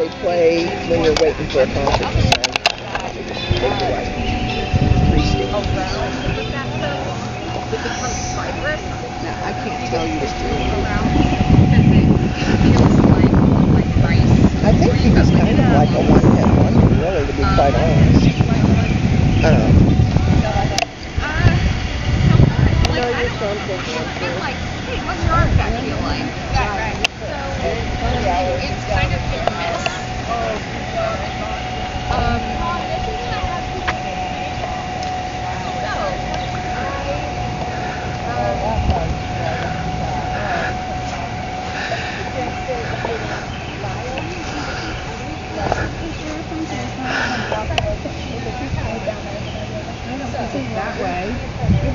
they play when you're waiting for a concert to start. They do like three stations. Now, I can't tell you street. I think he was kind of like a one-hit wonder, really, to be quite honest. Um, no, you're something. Hey, what's your artifact feel like? It's kind of hit and miss. Um, That way. Oh, Go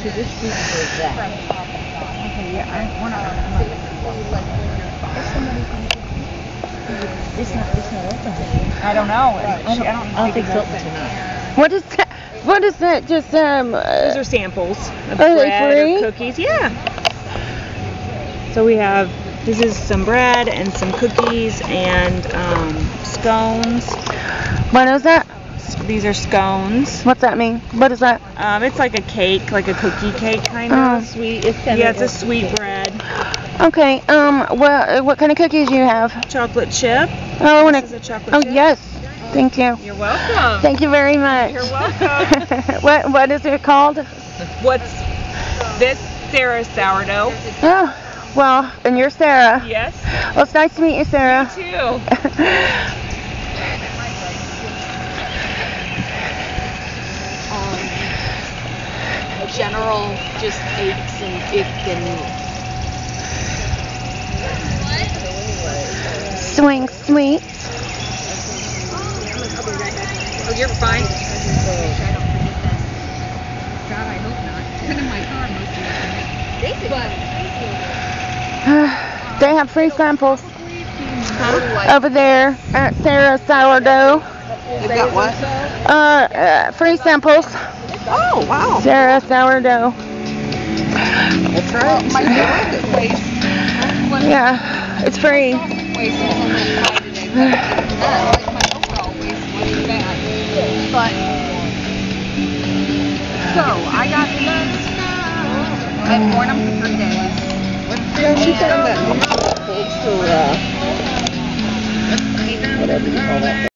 to the street for that. okay, yeah, I, we're not. It's not, it's not open. I don't know. I don't, I don't think it's open tonight. What is that? What is that? Just um. Uh, These are samples of Are bread free? or cookies. Yeah. So we have this is some bread and some cookies and um, scones. What is that? These are scones. What's that mean? What is that? Um, it's like a cake, like a cookie cake kind Oh. of. Sweet, it's Yeah, it's a sweet bread. Okay. Um. What what kind of cookies do you have? Chocolate chip. Oh, I want This is to. a chocolate Oh chip. yes. Thank you. You're welcome. Thank you very much. You're welcome. what what is it called? What's this? Sarah sourdough. Oh, well, and you're Sarah. Yes. Well, it's nice to meet you, Sarah. Me too. um, general just aches and ick and Swing sweet. Oh, you're fine. God, I hope not. In my car most of the time. But they have free samples like over there at Sarah's Sourdough. They've got what? Uh, uh, free samples. Oh, wow. Sarah Sourdough. That's right. my favorite place. Yeah, it's free. So much time today. but I like my overall waste money bad. But so I got these. I've worn them for three days. Yeah, she found that new holds for, uh, whatever you call that